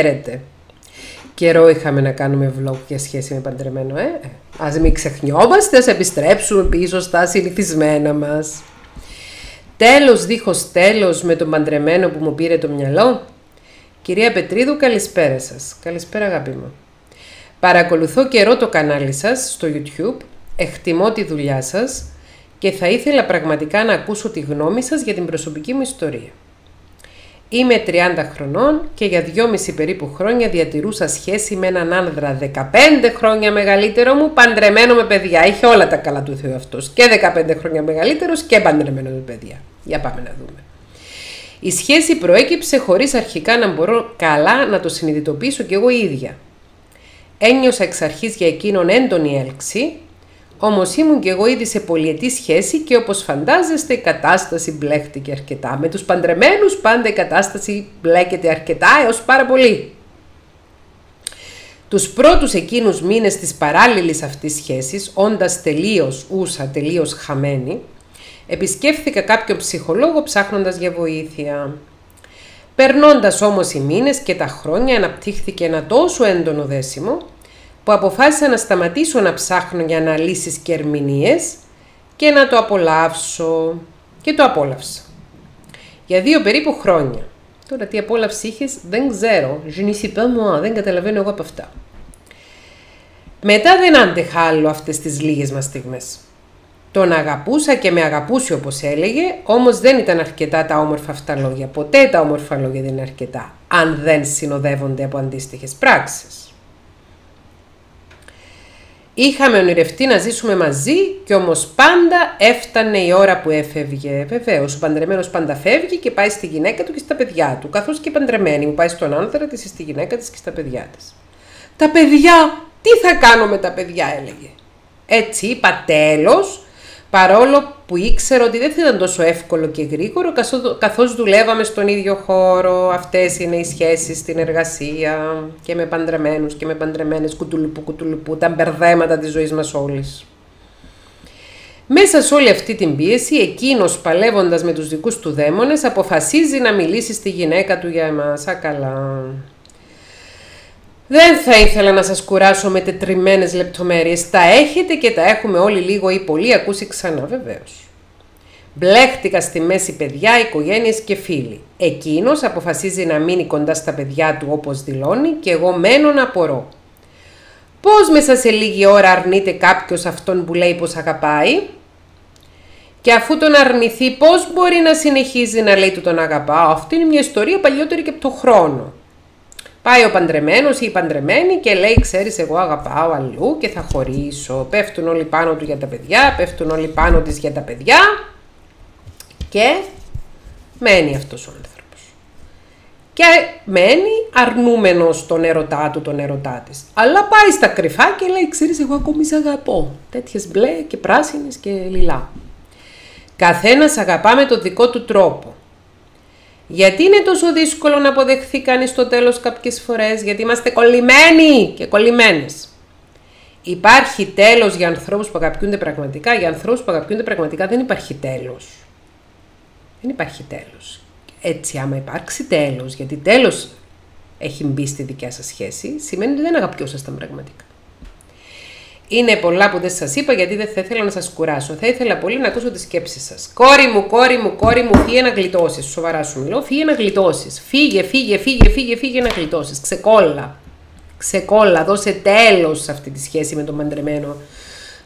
Χαίρετε. Καιρό είχαμε να κάνουμε vlog για σχέση με παντρεμένο, ε. Ας μην ξεχνιόμαστε, ας επιστρέψουμε πίσω στα συνηθισμένα μας. Τέλος δίχως τέλος με τον παντρεμένο που μου πήρε το μυαλό. Κυρία Πετρίδου, καλησπέρα σας. Καλησπέρα αγάπη μου. Παρακολουθώ καιρό το κανάλι σας στο YouTube, εκτιμώ τη δουλειά σας και θα ήθελα πραγματικά να ακούσω τη γνώμη σας για την προσωπική μου ιστορία. Είμαι 30 χρονών και για 2,5 περίπου χρόνια διατηρούσα σχέση με έναν άνδρα 15 χρόνια μεγαλύτερο μου, παντρεμένο με παιδιά. Είχε όλα τα καλά του Θεού αυτός. Και 15 χρόνια μεγαλύτερος και παντρεμένο με παιδιά. Για πάμε να δούμε. Η σχέση προέκυψε χωρίς αρχικά να μπορώ καλά να το συνειδητοποιήσω κι εγώ ίδια. Ένιωσα εξ αρχής για εκείνον έντονη έλξη, Όμως ήμουν και εγώ ήδη σε πολιετή σχέση και όπως φαντάζεστε η κατάσταση μπλέχτηκε αρκετά. Με τους παντρεμένους πάντα η κατάσταση μπλέκεται αρκετά έως πάρα πολύ. Τους πρώτους εκείνους μήνες της παράλληλης αυτής σχέσης, όντας τελείως ούσα, τελείως χαμένη, επισκέφθηκα κάποιον ψυχολόγο ψάχνοντας για βοήθεια. Περνώντας όμως οι μήνες και τα χρόνια αναπτύχθηκε ένα τόσο έντονο δέσιμο, που αποφάσισα να σταματήσω να ψάχνω για αναλύσεις και ερμηνείες και να το απολαύσω και το απόλαυσα. Για δύο περίπου χρόνια. Τώρα τι απόλαυση είχες, δεν ξέρω. Je ne sais pas moi, δεν καταλαβαίνω εγώ από αυτά. Μετά δεν άντεχα άλλο αυτές τις λίγες μας στιγμές. Τον αγαπούσα και με αγαπούσε όπως έλεγε, όμως δεν ήταν αρκετά τα όμορφα αυτά λόγια. Ποτέ τα όμορφα λόγια δεν είναι αρκετά, αν δεν συνοδεύονται από αντίστοιχες πράξεις. Είχαμε ονειρευτεί να ζήσουμε μαζί και όμως πάντα έφτανε η ώρα που έφευγε. Βεβαίως, ο παντρεμένος πάντα φεύγει και πάει στη γυναίκα του και στα παιδιά του. Καθώς και η παντρεμένη μου πάει στον άνθρα της, στη γυναίκα της και στα παιδιά της. Τα παιδιά! Τι θα κάνω με τα παιδιά, έλεγε. Έτσι είπα τέλο παρόλο που ήξερα ότι δεν θα ήταν τόσο εύκολο και γρήγορο καθώς δουλεύαμε στον ίδιο χώρο, αυτές είναι οι σχέσεις στην εργασία και με παντρεμένους και με παντρεμένες κουτουλουπού κουτουλουπού, τα μπερδέματα της ζωής μας όλης. Μέσα σε όλη αυτή την πίεση, εκείνος παλεύοντας με τους δικούς του δαίμονες αποφασίζει να μιλήσει στη γυναίκα του για εμάς. Α, καλά. Δεν θα ήθελα να σας κουράσω με τετριμένες λεπτομέρειες. Τα έχετε και τα έχουμε όλοι λίγο ή πολύ ακούσει ξανά βεβαίως. Μπλέχτηκα στη μέση παιδιά, οικογένειες και φίλοι. Εκείνος αποφασίζει να μείνει κοντά στα παιδιά του όπως δηλώνει και εγώ μένω να απορώ. Πώς μέσα σε λίγη ώρα αρνείται κάποιος αυτόν που λέει πως αγαπάει; Και αφού τον αρνηθεί πώς μπορεί να συνεχίζει να λέει του τον αγαπάω. Αυτή είναι μια ιστορία παλιότερη και από τον χρόνο. Πάει ο παντρεμένος ή η παντρεμένη και λέει ξέρεις εγώ αγαπάω αλλού και θα χωρίσω. Πέφτουν όλοι πάνω του για τα παιδιά, πέφτουν όλοι πάνω της για τα παιδιά και μένει αυτός ο άνθρωπος. Και μένει αρνούμενος τον ερωτά του, τον ερωτά της. Αλλά πάει στα κρυφά και λέει ξέρεις εγώ ακόμη σε αγαπώ. Τέτοιες μπλε και πράσινες και λιλά. Καθένας αγαπά με το δικό του τρόπο. Γιατί είναι τόσο δύσκολο να αποδεχθεί κανείς στο τέλος κάποιες φορές, γιατί είμαστε κολλημένοι και κολλημένες. Υπάρχει τέλος για ανθρώπους που αγαπιούνται πραγματικά, για ανθρώπους που αγαπιούνται πραγματικά δεν υπάρχει τέλος. Δεν υπάρχει τέλος. Έτσι άμα υπάρξει τέλος, γιατί τέλος έχει μπει στη δικιά σας σχέση, σημαίνει ότι δεν αγαπιόσασταν πραγματικά. Είναι πολλά που δεν σας είπα γιατί δεν θα ήθελα να σας κουράσω. Θα ήθελα πολύ να ακούσω τις σκέψεις σας. Κόρη μου, κόρη μου, κόρη μου, φύγε να γλιτώσεις. Σοβαρά σου μιλώ, φύγε να γλιτώσεις. Φύγε, φύγε, φύγε, φύγε, φύγε να γλιτώσεις. Ξεκόλα. Ξεκόλα, δώσε τέλος σε αυτή τη σχέση με τον παντρεμένο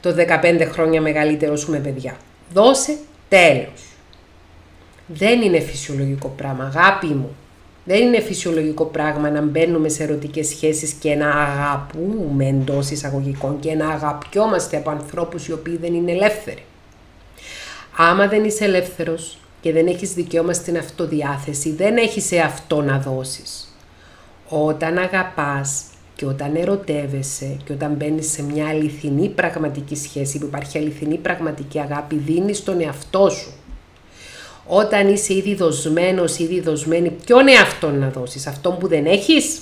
το 15 χρόνια μεγαλύτερο σου με παιδιά. Δώσε τέλος. Δεν είναι φυσιολογικό πράγμα, αγάπη μου. Δεν είναι φυσιολογικό πράγμα να μπαίνουμε σε ερωτικές σχέσεις και να αγαπούμε εντός εισαγωγικών και να αγαπιόμαστε από ανθρώπους οι οποίοι δεν είναι ελεύθεροι. Άμα δεν είσαι ελεύθερος και δεν έχεις δικαίωμα στην αυτοδιάθεση, δεν έχεις σε αυτό να δώσεις. Όταν αγαπάς και όταν ερωτεύεσαι και όταν μπαίνεις σε μια αληθινή πραγματική σχέση που υπάρχει αληθινή πραγματική αγάπη, δίνεις τον εαυτό σου όταν είσαι ήδη δοσμένος, ήδη δοσμένη, ποιον εαυτόν να δώσεις, αυτόν που δεν έχεις;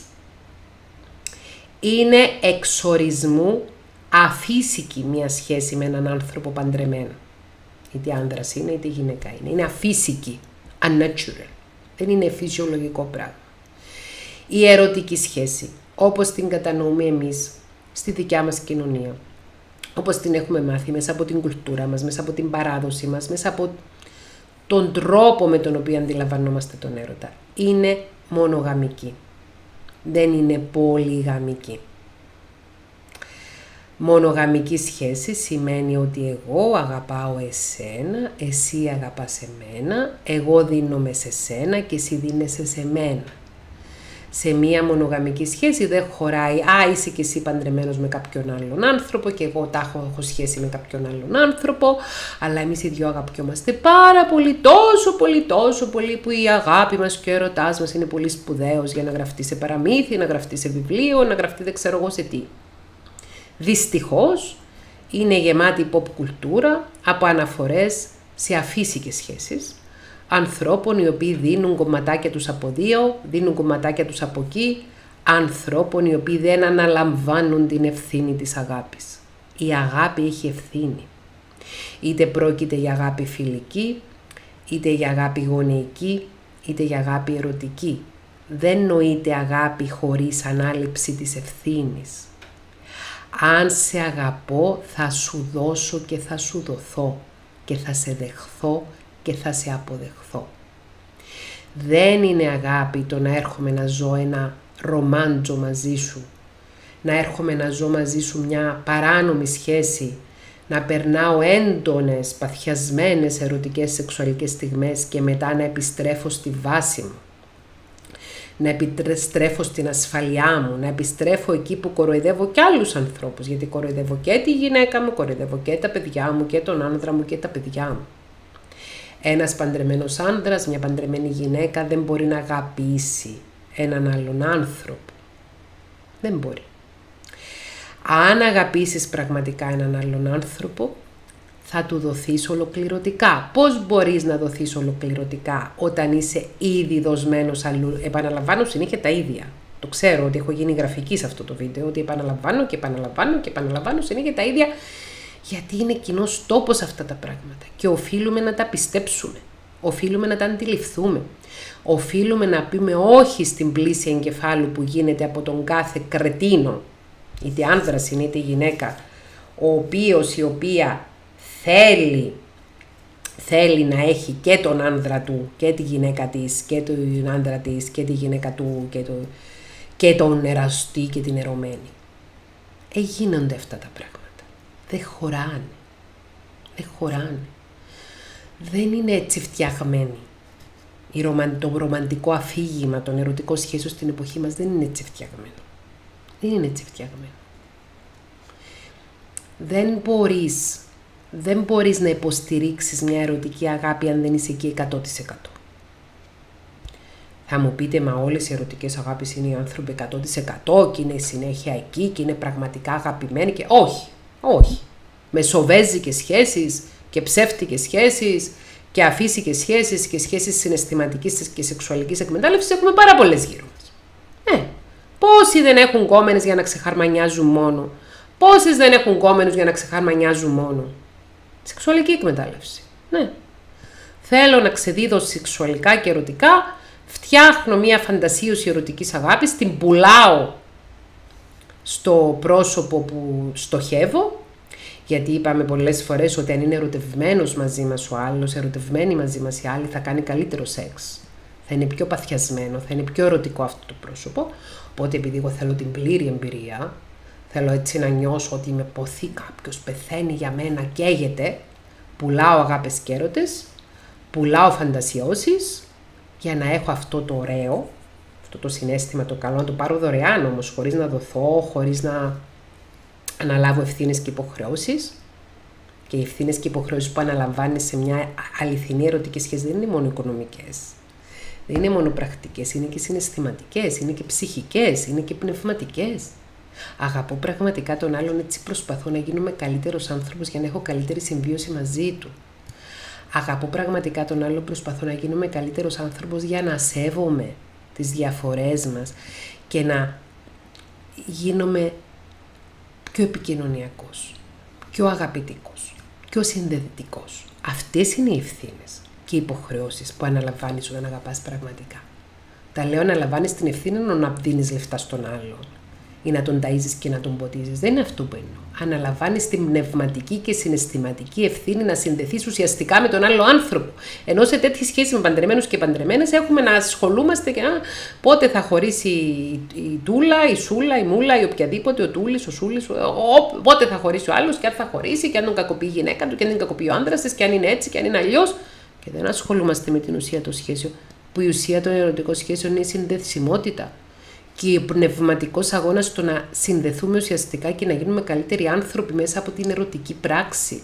Είναι εξορισμού αφύσικη μια σχέση με έναν άνθρωπο παντρεμένο. Είτε άνδρας είναι, είτε γυναίκα είναι. Είναι αφύσικη, unnatural. Δεν είναι φυσιολογικό πράγμα. η ερωτική σχέση, όπως την κατανοούμε εμείς στη δικιά μας κοινωνία, όπως την έχουμε μάθει μέσα από την κουλτούρα μας, μέσα από την παράδοση μας, μέσα από τον τρόπο με τον οποίο αντιλαμβανόμαστε τον έρωτα. Είναι μονογαμική. Δεν είναι πολυγαμική. Μονογαμική σχέση σημαίνει ότι εγώ αγαπάω εσένα, εσύ αγαπάς εμένα, εγώ δίνομαι σε σένα και εσύ δίνεσαι σε μένα σε μία μονογαμική σχέση δεν χωράει «Α, είσαι και εσύ παντρεμένος με κάποιον άλλον άνθρωπο και εγώ τα έχω, έχω σχέση με κάποιον άλλον άνθρωπο, αλλά εμείς οι δυο αγαπιόμαστε πάρα πολύ, τόσο πολύ, τόσο πολύ που η αγάπη μας και ο ερωτάς μας είναι πολύ σπουδαίος για να γραφτεί σε παραμύθι, να γραφτεί σε βιβλίο, να γραφτεί δεν ξέρω εγώ σε τι». Δυστυχώς είναι γεμάτη pop κουλτούρα από αναφορές σε αφύσικες σχέσεις, ανθρώπων οι οποίοι δίνουν κομματάκια τους από δύο, δίνουν κομματάκια τους από εκεί, ανθρώπων οι οποίοι δεν αναλαμβάνουν την ευθύνη της αγάπης. Η αγάπη έχει ευθύνη. Είτε πρόκειται για αγάπη φιλική, είτε για αγάπη γονεϊκή, είτε για αγάπη ερωτική. Δεν νοείται αγάπη χωρίς ανάληψη της ευθύνης. Αν σε αγαπώ θα σου δώσω και θα σου δοθώ και θα σε δεχθώ και θα σε αποδεχθώ. Δεν είναι αγάπη το να έρχομαι να ζω ένα ρομάντζο μαζί σου, να έρχομαι να ζω μαζί σου μια παράνομη σχέση, να περνάω έντονες, παθιασμένες ερωτικές σεξουαλικές στιγμές και μετά να επιστρέφω στη βάση μου. Να επιστρέφω στην ασφαλειά μου, να επιστρέφω εκεί που κοροϊδεύω και άλλους ανθρώπους, γιατί κοροϊδεύω και τη γυναίκα μου, κοροϊδεύω και τα παιδιά μου και τον άνδρα μου και τα παιδιά μου. Ένας παντρεμένος άντρας, μια παντρεμένη γυναίκα δεν μπορεί να αγαπήσει έναν άλλον άνθρωπο. Δεν μπορεί. Αν αγαπήσεις πραγματικά έναν άλλον άνθρωπο, θα του δοθείς ολοκληρωτικά. Πώς μπορείς να δοθείς ολοκληρωτικά όταν είσαι ήδη δοσμένος αλλού; Επαναλαμβάνω συνέχεια τα ίδια. Το ξέρω ότι έχω γίνει γραφική σε αυτό το βίντεο, ότι επαναλαμβάνω και επαναλαμβάνω και επαναλαμβάνω συνέχεια τα ίδια γιατί είναι κοινός τόπος αυτά τα πράγματα και οφείλουμε να τα πιστέψουμε. Οφείλουμε να τα αντιληφθούμε. Οφείλουμε να πούμε όχι στην πλήση εγκεφάλου που γίνεται από τον κάθε κρετίνο, είτε άνδρας είναι είτε γυναίκα, ο οποίος η οποία θέλει, θέλει να έχει και τον άνδρα του και τη γυναίκα της και τον άνδρα της και τη γυναίκα του και, το, και τον εραστή και την ερωμένη. Έγινονται αυτά τα πράγματα δεν χωράνε. Δεν χωράνε. Δεν είναι έτσι φτιαγμένοι. Το ρομαντικό αφήγημα των ερωτικών σχέσεων στην εποχή μας δεν είναι έτσι φτιαγμένο. Δεν είναι έτσι φτιαγμένο. Δεν μπορείς, δεν μπορείς να υποστηρίξεις μια ερωτική αγάπη αν δεν είσαι εκεί 100%. Θα μου πείτε, μα όλες οι ερωτικές αγάπες είναι οι άνθρωποι 100% και είναι συνέχεια εκεί και είναι πραγματικά αγαπημένοι και όχι. Όχι. Με σοβέζικες σχέσεις και ψεύτικες σχέσεις και αφύσικες σχέσεις και σχέσεις συναισθηματικής και σεξουαλικής εκμετάλλευσης έχουμε πάρα πολλές γύρω μας. Ναι. Πόσοι δεν έχουν κόμενες για να ξεχαρμανιάζουν μόνο; Πόσες δεν έχουν κόμενους για να ξεχαρμανιάζουν μόνο; Σεξουαλική εκμετάλλευση. Ναι. Θέλω να ξεδίδω σεξουαλικά και ερωτικά, φτιάχνω μια φαντασίωση ερωτικής αγάπης, την πουλάω στο πρόσωπο που στοχεύω, γιατί είπαμε πολλές φορές ότι αν είναι ερωτευμένος μαζί μας ο άλλος, ερωτευμένη μαζί μας η άλλη, θα κάνει καλύτερο σεξ. Θα είναι πιο παθιασμένο, θα είναι πιο ερωτικό αυτό το πρόσωπο. Οπότε επειδή εγώ θέλω την πλήρη εμπειρία, θέλω έτσι να νιώσω ότι με ποθεί κάποιος, πεθαίνει για μένα, καίγεται, πουλάω αγάπες και έρωτες, πουλάω φαντασιώσεις για να έχω αυτό το ωραίο, αυτό το συνέστημα το καλό, να το πάρω δωρεάν όμως, χωρίς να δοθώ, χωρίς να αναλάβω ευθύνες και υποχρεώσεις. Και οι ευθύνες και υποχρεώσεις που αναλαμβάνει σε μια αληθινή ερωτική σχέση δεν είναι μόνο οικονομικές. Δεν είναι μόνο πρακτικές, είναι και συναισθηματικές, είναι και ψυχικές, είναι και πνευματικές. Αγαπώ πραγματικά τον άλλον, έτσι προσπαθώ να γίνομαι καλύτερος άνθρωπος για να έχω καλύτερη συμβίωση μαζί του. Αγαπώ πραγματικά τον άλλον, προσπαθώ να γίνομαι καλύτερος άνθρωπος για να σέβομαι τις διαφορές μας και να γίνομαι πιο επικοινωνιακός, πιο αγαπητικός, πιο συνδετικός. Αυτές είναι οι ευθύνες και οι υποχρεώσεις που αναλαμβάνεις όταν αγαπάς πραγματικά. Τα λέω να λαμβάνει την ευθύνη να δίνει λεφτά στον άλλον ή να τον ταΐζεις και να τον ποτίζεις. Δεν είναι αυτό που εννοώ. Αναλαμβάνεις την πνευματική και συναισθηματική ευθύνη να συνδεθείς ουσιαστικά με τον άλλο άνθρωπο. Ενώ σε τέτοιες σχέσεις με παντρεμένους και παντρεμένες έχουμε να ασχολούμαστε και να, πότε θα χωρίσει η, τούλα, η σούλα, η μούλα, ή οποιαδήποτε, ο τούλης, ο σούλης, ο, ο, πότε θα χωρίσει ο άλλος και αν θα χωρίσει και αν τον κακοποιεί η γυναίκα του και αν την κακοποιεί ο άντρας της και αν είναι έτσι και αν είναι αλλιώς. Και δεν ασχολούμαστε με την ουσία των σχέσεων, που η ουσία των ερωτικών σχέσεων είναι η συνδεσιμότητα και ο πνευματικός αγώνας στο να συνδεθούμε ουσιαστικά και να γίνουμε καλύτεροι άνθρωποι μέσα από την ερωτική πράξη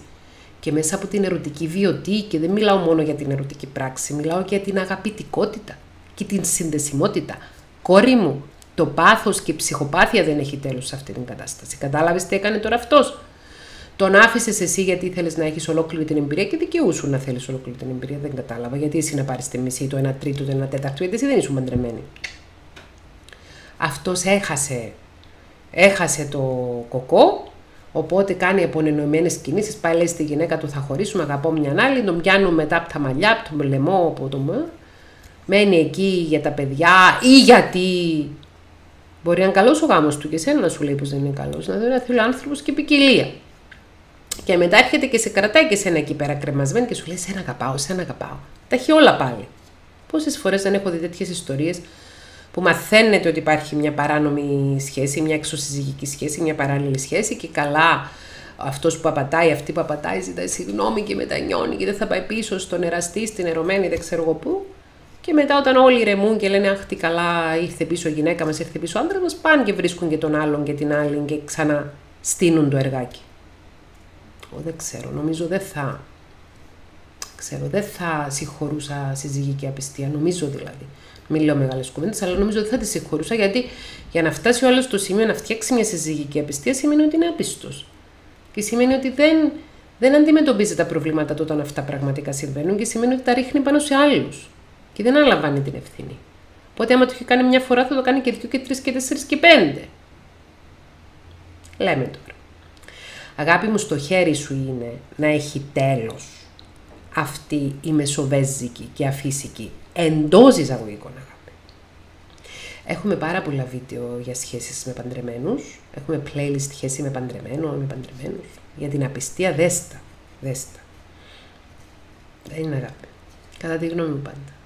και μέσα από την ερωτική βιωτή και δεν μιλάω μόνο για την ερωτική πράξη, μιλάω και για την αγαπητικότητα και την συνδεσιμότητα. Κόρη μου, το πάθος και η ψυχοπάθεια δεν έχει τέλος σε αυτή την κατάσταση. Κατάλαβες τι έκανε τώρα αυτός; Τον άφησες εσύ γιατί ήθελε να έχεις ολόκληρη την εμπειρία και δικαιούσου να θέλεις ολόκληρη την εμπειρία. Δεν κατάλαβα. Γιατί εσύ να πάρεις τη μισή, το ένα τρίτο, το ένα τέταρτο, γιατί εσύ δεν ήσουν παντρεμένη αυτός έχασε, έχασε το κοκό, οπότε κάνει απονενοημένες κινήσεις, πάει λέει στη γυναίκα του θα χωρίσουμε, αγαπώ μια άλλη, τον πιάνουν μετά από τα μαλλιά, από τον λαιμό, από το μένει εκεί για τα παιδιά ή γιατί μπορεί να είναι καλός ο γάμος του και εσένα να σου λέει πως δεν είναι καλός, να δει θέλει ο άνθρωπος και ποικιλία. Και μετά έρχεται και σε κρατάει και σένα εκεί πέρα κρεμασμένη και σου λέει: Σε αγαπάω, σε αγαπάω. Τα έχει όλα πάλι. Πόσες φορές δεν έχω δει τέτοιες ιστορίες που μαθαίνετε ότι υπάρχει μια παράνομη σχέση, μια εξωσυζυγική σχέση, μια παράλληλη σχέση και καλά αυτός που απατάει, αυτή που απατάει ζητάει συγγνώμη και μετανιώνει και δεν θα πάει πίσω στον εραστή, στην ερωμένη, δεν ξέρω εγώ πού. Και μετά όταν όλοι ρεμούν και λένε αχ τι καλά ήρθε πίσω η γυναίκα μας, ήρθε πίσω ο άντρας μας, πάνε και βρίσκουν και τον άλλον και την άλλη και ξαναστείνουν το εργάκι. Εγώ δεν ξέρω, νομίζω δεν θα, ξέρω, δεν θα συγχωρούσα συζυγική απιστία, νομίζω δηλαδή. Μην λέω μεγάλες κουβέντες, αλλά νομίζω ότι θα τη συγχωρούσα γιατί για να φτάσει ο άλλος στο σημείο να φτιάξει μια συζυγική απιστία σημαίνει ότι είναι άπιστο. Και σημαίνει ότι δεν, δεν αντιμετωπίζει τα προβλήματα του όταν αυτά πραγματικά συμβαίνουν και σημαίνει ότι τα ρίχνει πάνω σε άλλους. Και δεν αναλαμβάνει την ευθύνη. Οπότε, άμα το έχει κάνει μια φορά, θα το κάνει και δύο και τρεις και τέσσερις και πέντε. Λέμε τώρα. Αγάπη μου, στο χέρι σου είναι να έχει τέλος αυτή η μεσοβέζικη και αφύσικη εντός εισαγωγικών αγάπη. Έχουμε πάρα πολλά βίντεο για σχέσεις με παντρεμένους. Έχουμε playlist σχέση με παντρεμένο, με παντρεμένους. Για την απιστία δέστα. Δέστα. Δεν είναι αγάπη. Κατά τη γνώμη μου πάντα.